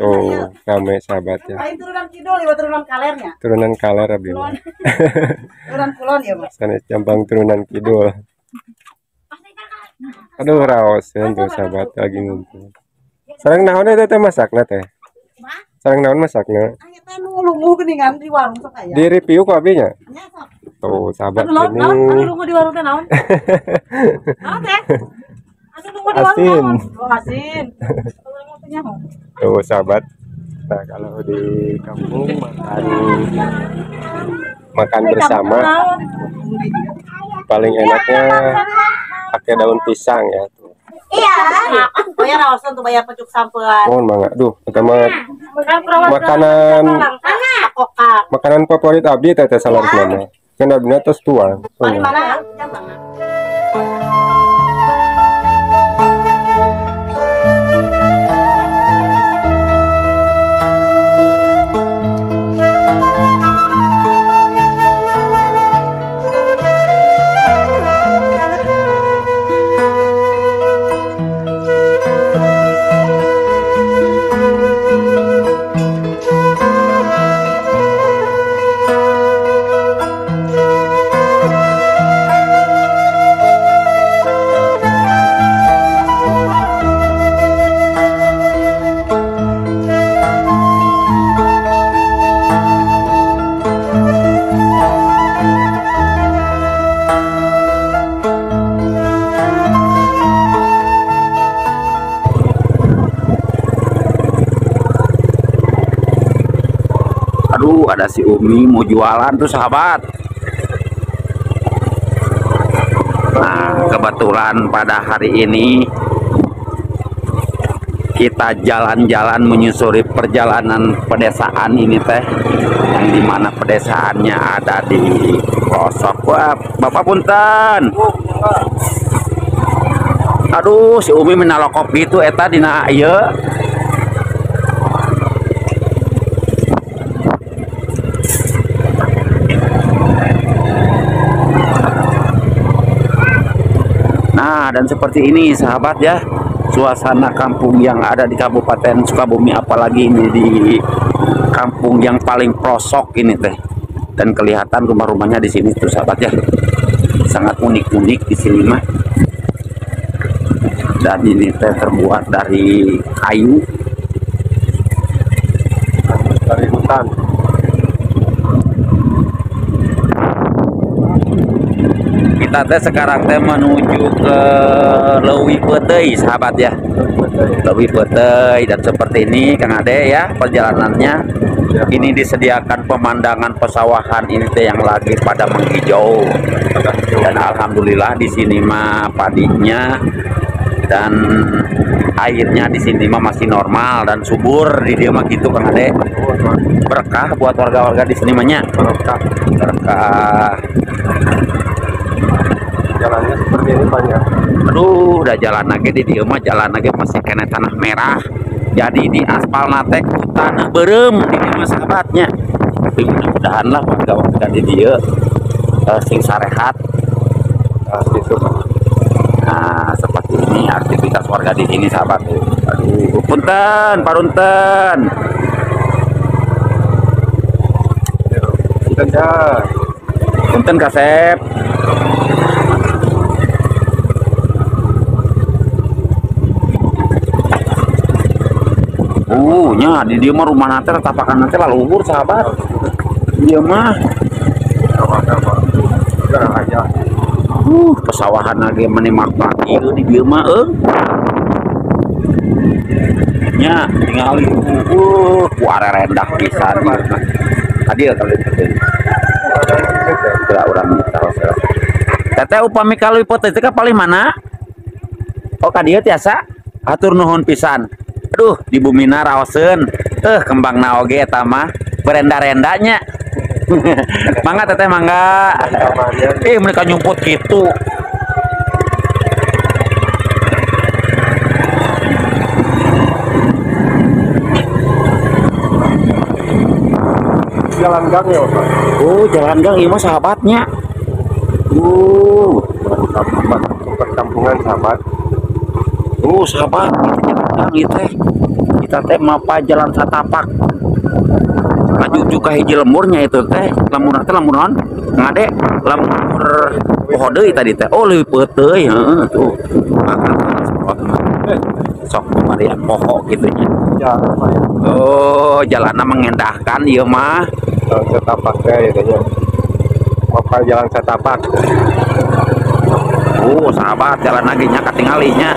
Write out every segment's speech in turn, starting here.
tuh rame sahabat ya Lain turunan kidul ya turunan kalernya. turunan kaler mah. turunan kulon ya, Mas. sanes jambang turunan kidul aduh raosan tuh sahabat lagi ngumpul sarang naon eta teh masakna teh sarang naon lumuh geuningan di warung di review ku abinya Nya sok. tuh sahabat ini di warung teh naon? Naon teh? Anu lungo di warung Asin. Oh, asin. Tuh sahabat. Nah kalau di kampung makan makan bersama paling enaknya pakai daun pisang ya tuh. Iya. Bayar raosan tuh bayar pecuk sampean. mohon mangga duh Kan perawat Makanan. makanan favorit abdi teh teh salah nama kan abdi tos tua Di ada si Umi mau jualan tuh sahabat. Nah, kebetulan pada hari ini kita jalan-jalan menyusuri perjalanan pedesaan ini teh yang di mana pedesaannya ada di pelosok wah bapak punten. Aduh si Umi minalo kopi itu eta dina ieu Dan seperti ini sahabat ya, suasana kampung yang ada di Kabupaten Sukabumi apalagi ini di kampung yang paling pelosok ini teh. Dan kelihatan rumah-rumahnya di sini tuh sahabat ya. Sangat unik-unik di sini mah. Dan ini teh terbuat dari kayu dari hutan kita teh sekarang teh menuju ke Lewi Petei sahabat ya. Lewi Petei dan seperti ini Kang Ade ya perjalanannya. Ini disediakan pemandangan pesawahan ini teh yang lagi pada menghijau. Dan alhamdulillah di sini mah padinya dan airnya di sini mah masih normal dan subur di dia mah gitu Kang Ade. Berkah buat warga-warga di sini mahnya berkah berkah jalannya seperti ini banyak aduh udah jalan lagi di dia mah jalan lagi masih kena tanah merah. Jadi di aspal nate ku tanah berem di dia sahabatnya. Tapi mudah-mudahan lah warga-warga di dia. Eh, sing sarehat. Nah, situ nah seperti ini aktivitas warga di sini sahabat. Aduh punten parunten kita ya punten kasep Nya di dia mah rumah nanti tapakan nanti lalu luhur sahabat. Dia mah uh pesawahan lagi menimak pagi di dia mah eh. Nya tinggal uh kuare rendah pisan. Adil kalau itu. Kira orang tahu. Teteh upami kalau hipotetika paling mana? Oh kadieu tiasa atur nuhun pisan. Aduh di bumina raoseun. Eh kembang naoge eta mah berenda-rendanya. mangga teteh mangga. Eh mereka nyumput gitu. jalan gang ya Pak Oh jalan gang ini mah sahabatnya. Uh, perkampungan sahabat oh sahabat gang itu teh. kita teh mapa jalan satapak maju juga hiji lemurnya itu teh lemur teh lemur non ngade lemur pohon deui tadi teh oh leuwih peuteuy heeh tuh makan sok kemarin poho gitu Ya, oh jalannya mengendahkan ieu mah Jalan setapak teh itu nya. Apa jalan setapak? oh sahabat jalan lagi nya katinggalinya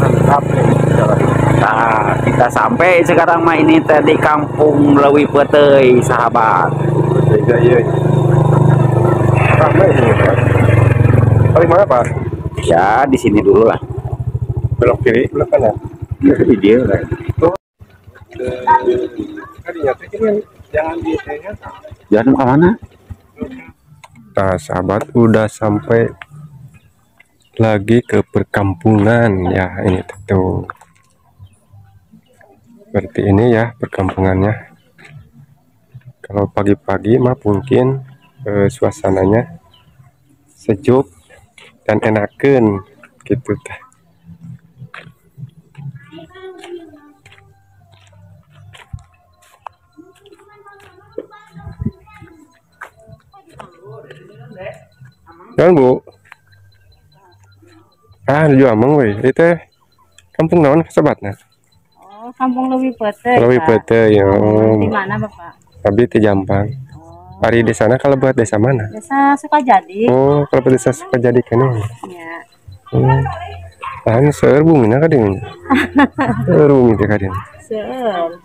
Mantap ini jalan. Nah, kita sampai sekarang mah ini teh di kampung Lewi Petei, sahabat. Iya, iya. Paling mana, Pak? Ya, di sini dulu lah. Belok kiri, belok kanan. Di dia lah. Kan jangan di Jangan ke mana? Nah, sahabat udah sampai lagi ke perkampungan ya ini tuh. Seperti ini ya perkampungannya. Kalau pagi-pagi mah mungkin eh, suasananya sejuk dan enakan gitu teh. Jangan bu. Ah, amang weh. Itu kampung naon sebatna. Oh, kampung lebih pete. Lebih pete ya. Di mana Bapak? Abi di Jampang. Oh, Ari di sana kalau buat desa mana? biasa suka jadi. Oh, kalau buat desa suka jadi kan ini. Ya. Hmm. Tahan seur bumi na kadin. Seur bumi teh kadin. Seur.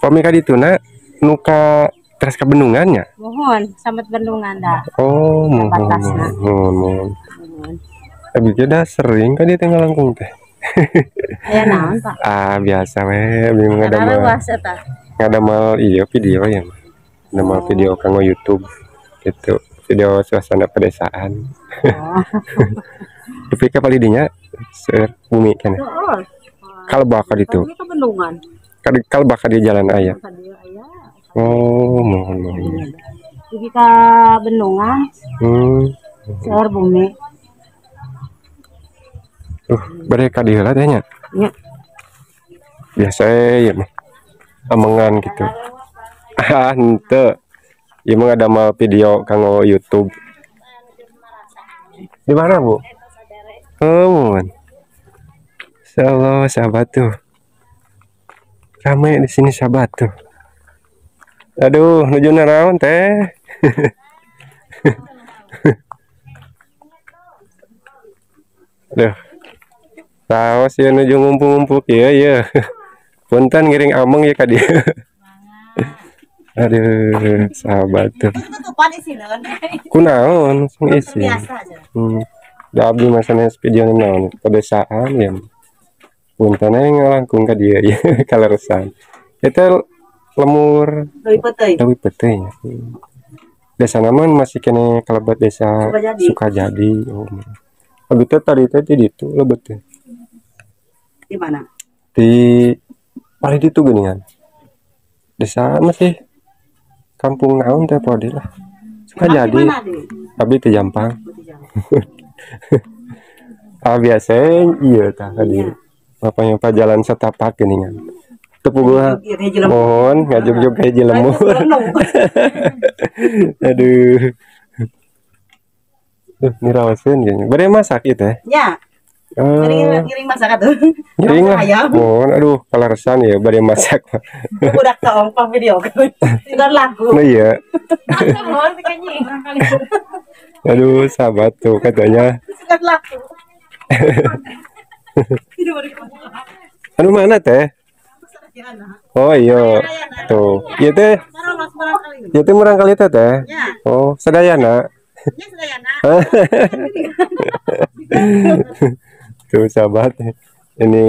Pami kadituna nuka teras ka bendungannya. Mohon sambat bendungan dah. Oh, mohon mohon mohon. Abi dah sering ka dia tinggal langkung teh. Aya naon, Pak? Ah, biasa we, mah Karena ngadamel luas eta. ngadamel iya video ya. mah. Ngadamel Oh. video kanggo YouTube gitu. Video suasana pedesaan. Oh. Tapi ka palidinya seur bumi kan. Kalau bakal itu. Ke. Kalau bakal di jalan aya. Tadi aya. Oh, mohon mohon. Pergi ke bendungan, Hmm. seur bumi. Uh, bade ka dieu lah teh nya. Ya. Biasa ya mah. Amengan gitu. Ah, henteu. Ieu mah ngadamel video kanggo YouTube. Di mana, Bu? Oh. Halo, sahabat tuh. Ramai di sini sahabat tuh. Aduh, nuju naraon teh. Aduh. Tawas ya nuju ngumpul-ngumpul ya ya. Punten ngiring ameng ya ka dia. Aduh, sahabat tuh. Kunaon sing isi. Hmm. Da abdi masana video naon pedesaan ya. Punten ae ngalangkung ka dia ya kaleresan. Itu lemur Lebih pete. Dewi Pete ya. Desa nama masih kene kalabat desa Sukajadi. Sukajadi. Oh. Teh tadi teh di ditu lebet. Di mana? Di paling ditu geuningan. Desa masih kampung naon teh pode lah. Sukajadi. Di mana, Di? Abi teh Jampang. Di Jawa. Ah biasa iya tah tadi. Bapaknya Pak jalan setapak geuningan. Tepuk gua. Iya, hiji lemur. Mohon ngajuk-juk hiji lemur. Berenung. Aduh. Duh, nirawaseun gini. Bade masak ieu teh. Ya, Oh, giring giring masak atuh. ngiring lah. Ayam. Mohon aduh kalaresan ya bade masak. Budak taong pang video kan. Sudah laku. Nah iya. Aduh, sahabat tuh katanya. Sudah boleh Anu mana teh? Oh iya. Tuh. Ieu teh, ieu teh murang kali teh teh. Ya, Oh, sadayana. ya sudah ya nak. Tuh sahabat. Ini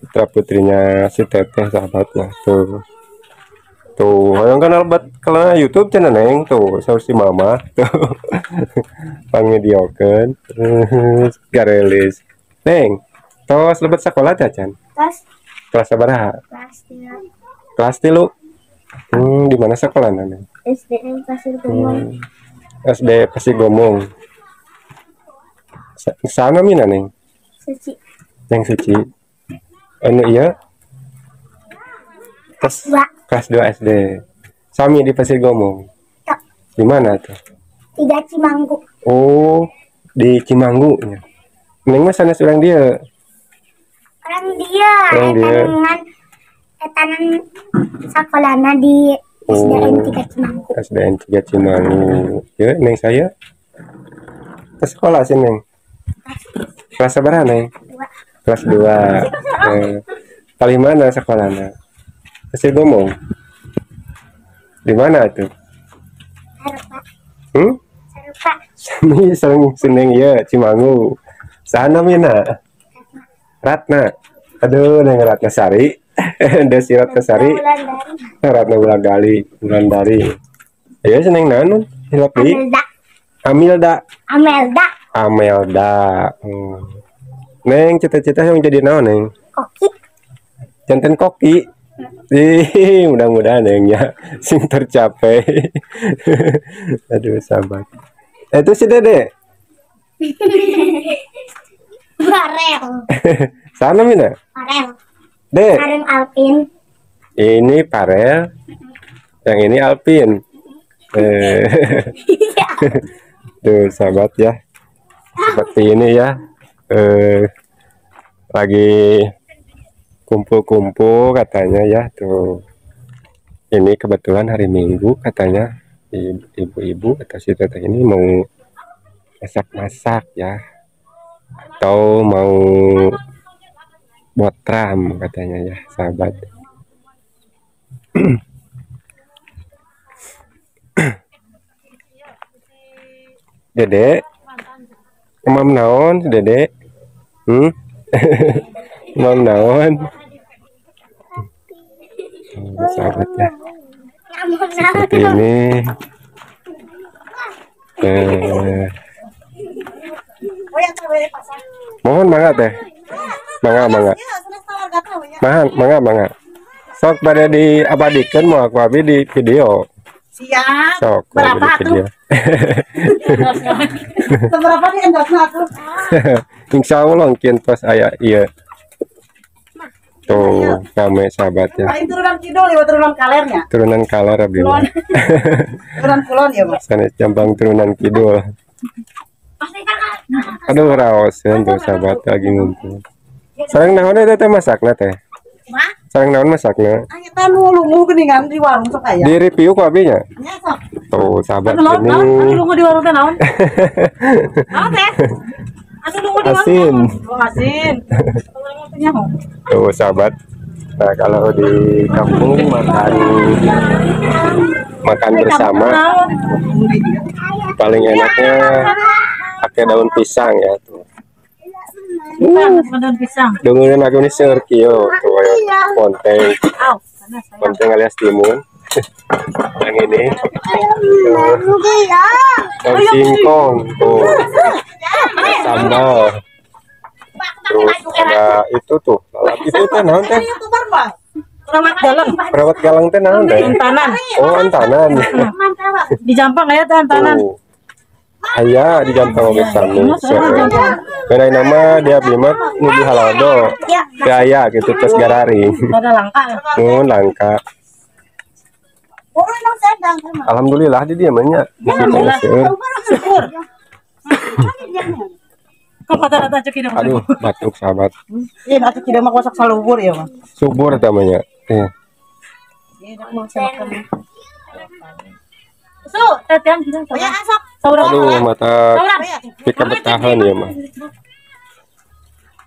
putra putrinya si teteh sahabatnya. Tuh. Tuh, yang kenal bat kalau YouTube channel neng tuh, saur si mama tuh. Pang medioken. Garelis. Neng, tos lebat sekolah cacan. Tas, Kelas sabaraha? tas Kelas tilu. Hmm, di mana sekolah neng? SDM Pasir Gomong. Hmm. SD pasti gomong. Sa- Sana mina neng, Suci. yang suci. Anu iya. Kelas Dua. kelas 2 SD. Sami di Pasir Gomong. Di mana tuh? Tiga Cimanggu. Oh, di Cimanggu ya. Neng mah sana seorang dia. Orang dia. Orang dia. Etanan etanan sekolahnya di SDM Oh. tiga Cimanggu. SDN 3 Cimanggu. Ya, neng saya. Ke sekolah sih, Neng. Kelas berapa? Dua. Kelas 2. Eh, kali mana sekolahnya? Pasir Gomong. Di mana tuh? Hmm? Sami sering seneng ya Cimanggu. Sana mina. Ratna. Aduh, Neng Ratna Sari. Desi Ratna Sari. Dari Ratna bulan gali, bulan dari. Ya seneng nanon. Hilap di. Amelda. Amilda. Amelda. Hmm. Neng cita-cita yang jadi naon neng? Koki. Jantan koki. Ih, mudah-mudahan neng ya sing tercapai. Aduh sahabat. Eh, itu si Dede. Farel. Sana mina. Farel. Dek. Karim Alpin. Ini Parel. Yang ini Alpin. Eh, tuh sahabat ya. Seperti ini ya. Eh, lagi kumpul-kumpul katanya ya tuh. Ini kebetulan hari Minggu katanya ibu-ibu atau si teteh ini mau masak-masak ya. Atau mau botram katanya ya sahabat. Dede, emam naon Dede? Hmm? emam naon? Ya, seperti ini. Eh, mohon mangga teh, mangga mangga, mangga mangga mangga. Sok pada diabadikan mau aku abi di video. Siap. Sok Berapa di video. Seberapa nih endosnya tuh? Insya Allah mungkin pas ayah iya. Tuh, kami sahabatnya. Paling turunan kidul ya turunan kalernya. Turunan kalar abdi. mah. Turunan kulon ya mas. Sanes jambang turunan kidul. Aduh raos ya tuh sahabat lagi ngumpul. Sarang naon teh teh masakna teh? Mah? Sarang naon masakna? Hanya tahu lungu geningan di warung sok aya. Di review ku abinya. Nya sok. Tuh sahabat Anu naon? Naon? Anu ini lungu di warung teh naon? Naon teh? Anu lungu di warung. asin. Oh asin. Tuh sahabat. Nah kalau di kampung makan makan bersama paling enaknya pakai daun pisang ya tuh. Cuma daun pisang. Dengerin aku nih ya. Ponteng, ponteng alias timun. Yang ini tuh, daun singkong tuh. Sambal. Terus ada itu tuh, lalap itu teh naon teh? YouTuber mah. Perawat dalam. Perawat galang teh naon teh? Tanan. Oh, antanan. Di Jampang aya teh tanan. Tuh. Aya di jantung oge sami. Kenai nama dia bimat nu di halado. Teu aya gitu terus garari. Langka. Mun langka. Oh, emang. Alhamdulillah di dia rata cek hidup. Aduh, batuk sahabat. Iya, atuh tidak mah kosak salubur ya, Mas. Subur namanya. Eh, Iya, mau makan. Su, tetian kita. Ya, asap. Aduh mata Saurang. pika bertahan ya mah.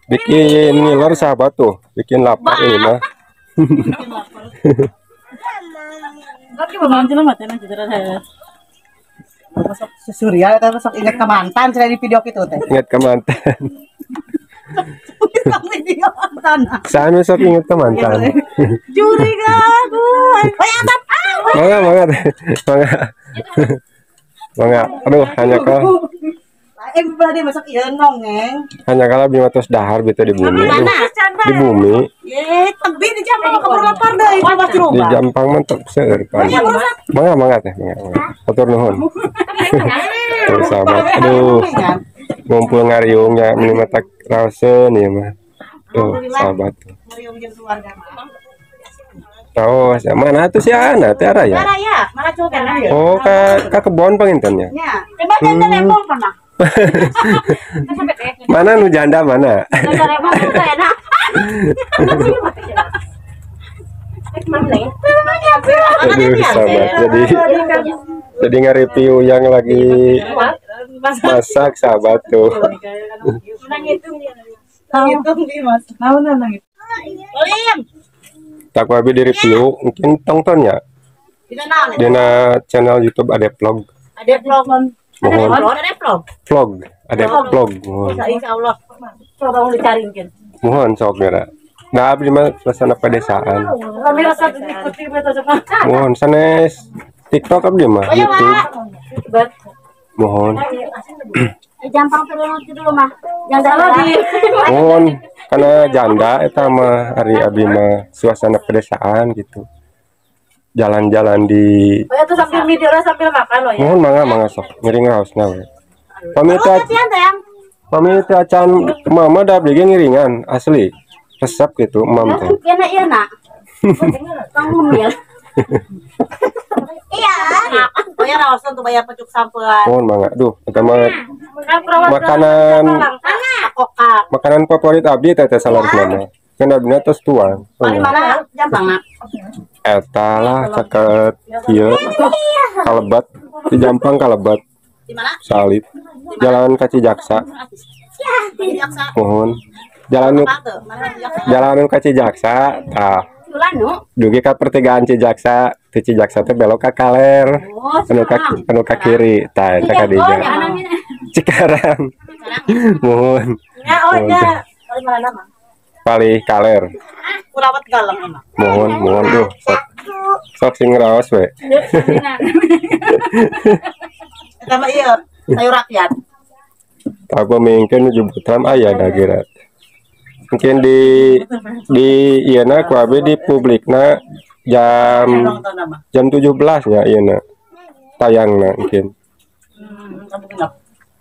Bikin ngiler sahabat tuh, bikin lapar ini mah. Surya kan masuk ingat ke mantan saya di video itu teh. Ingat ke mantan. Saan sok ingat ke mantan. Juri kan. Mangga, mangga, mangga. Mangga. Aduh, hanya kau. Eh, berarti masak iya nongeng. hanya kalau bima terus dahar gitu di bumi. Duh, di bumi. Ye, tebi di jam mau kabur lapar deh. Itu pasti di rumah. Jampang mentok seur kan mangga mangga teh mangga atur nuhun. Tuh sahabat. Aduh. Ngumpul ngariung ya minimal tak raoseun ya mah tuh sahabat. Tahu oh, mana tuh si Ana? Teh arah ya Raya, mana coba? Oh ka ka kebon pangintennya Ya, coba telepon pernah. mana nu janda mana? Aduh jadi jadi nge-review yang lagi masak sahabat tuh. Di tak wabi di review mungkin Kita naon? dina channel YouTube ada vlog. Ada vlog. Mohon. vlog, ada vlog. vlog ada vlog mohon Insya Allah. Coba mau dicariin. mohon sok mera nah abdi mah suasana pedesaan Kami rasa ikuti metode makan. mohon sanes TikTok abdi mah YouTube mohon Jampang turun ke dulu mah. Yang salah di. mohon karena janda eta mah hari abdi mah suasana pedesaan gitu jalan-jalan di Oh ya tuh sambil video sambil makan loh ya. mohon mangga mangga sok. Ngiring hausna we. Pamit teh yang. pamit acan mama da abdi ge ngiringan asli. Resep gitu mam teh Kena iya nak. Kamu ya. Iya. Oh ya rawasan tuh bayar pecuk sampean. mohon mangga. Duh eta mah perawat makanan makanan favorit abdi teh teh salaris mama kan abdi terus tuang Di mana? Jampang nak. eta lah caket ieu kalebat. Di Jampang kalebat. Salib. Jalan kaci jaksa. Mohon. Jalan jalan kaci jaksa tah dugi ka pertigaan Cijaksa ti Cijaksa teh belok ka Kaler. Oh, anu ka anu ka kiri tah eta ka dija Cikarang. Mohon. Ya, oh ya. Palih Kaler. Galang mohon mohon duh. Sok sok sing raos we Sama iya, sayur rakyat. apa mungkin jemputan ayah dah kira. Mungkin di di iya na kuabe di publikna jam Ulang tahun nama. jam 17 ya iya na tayang na mungkin. Hmm,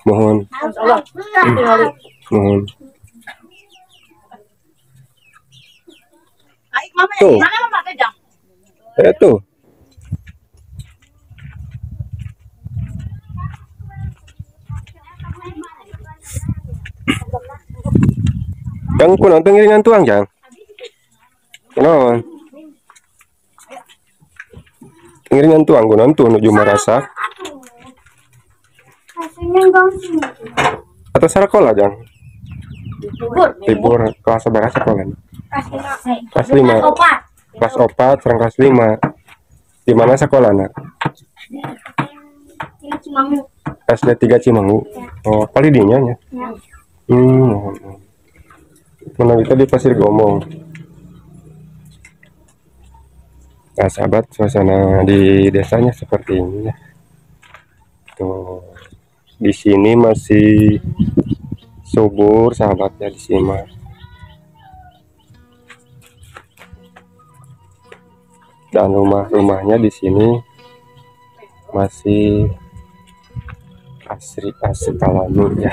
mohon. Tinggal mohon Aik mama ya. Tuh. Teh jam? eh tuh. Yang ku nonton ngiringan tuang jang. Non ngiringan tuang ku nonton nuju marasa Hasilnya enggak sih. atau sekolah jang? Libur. Kelas berapa sekolah kelas lima. Opat. kelas opat serang kelas lima. Di mana sekolah nak? SD tiga Cimangu oh paling dinya nya Ya. hmm mohon. mana kita di pasir gomong? Nah sahabat suasana di desanya seperti ini ya. Tuh. Di sini masih subur sahabatnya di sini dan rumah-rumahnya di sini masih asri asri alami ya.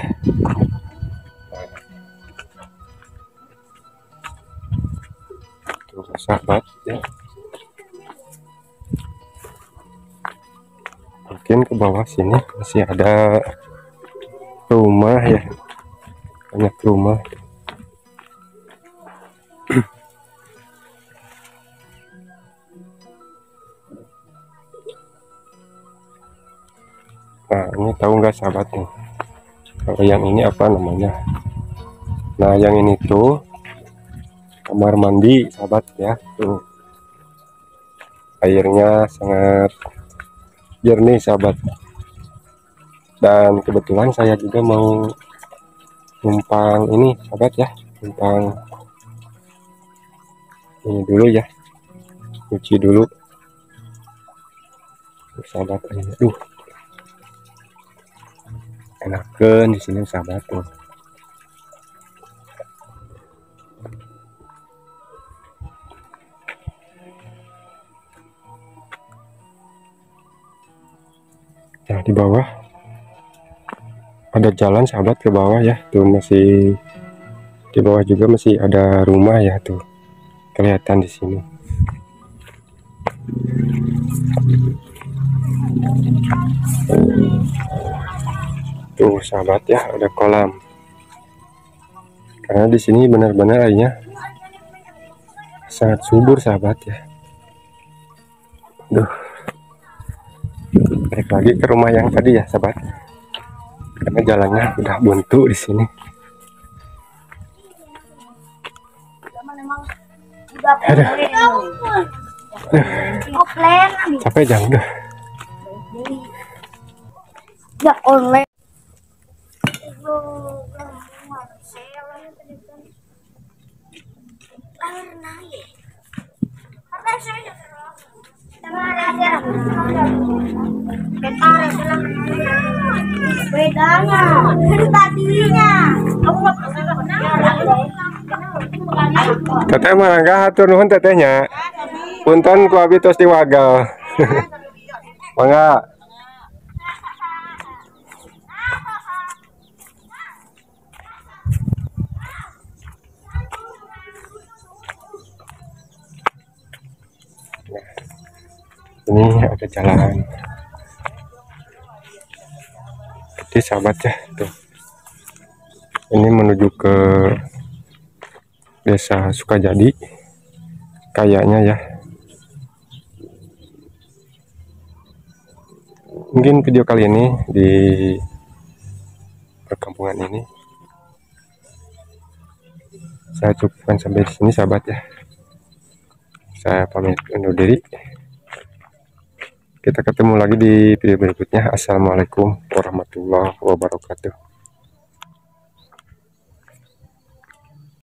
Tuh sahabat ya. Mungkin ke bawah sini masih ada rumah ya. Banyak rumah ini tahu nggak sahabat nih? Kalau yang ini apa namanya? Nah, yang ini tuh kamar mandi, sahabat ya. Tuh. Airnya sangat jernih, sahabat. Dan kebetulan saya juga mau numpang ini, sahabat ya. Numpang ini dulu ya. Cuci dulu. Sahabat, aduh enakan di sini sahabat tuh Nah, di bawah ada jalan sahabat ke bawah ya. Tuh masih di bawah juga masih ada rumah ya tuh. Kelihatan di sini. Tuh sahabat ya, ada kolam. Karena di sini benar-benar airnya sangat subur sahabat ya. Duh balik lagi ke rumah yang tadi ya sahabat karena jalannya udah buntu di sini Aduh. Offline. capek jam udah Ya online. Bedanya dari tadinya. Aku teteh mangga hatur nuhun tetehnya punten ku abi tos diwagal mangga ini ada jalan. Jadi sahabat ya tuh. Ini menuju ke desa Sukajadi. Kayaknya ya. Mungkin video kali ini di perkampungan ini. Saya cukupkan sampai di sini sahabat ya. Saya pamit undur diri kita ketemu lagi di video berikutnya. Assalamualaikum warahmatullahi wabarakatuh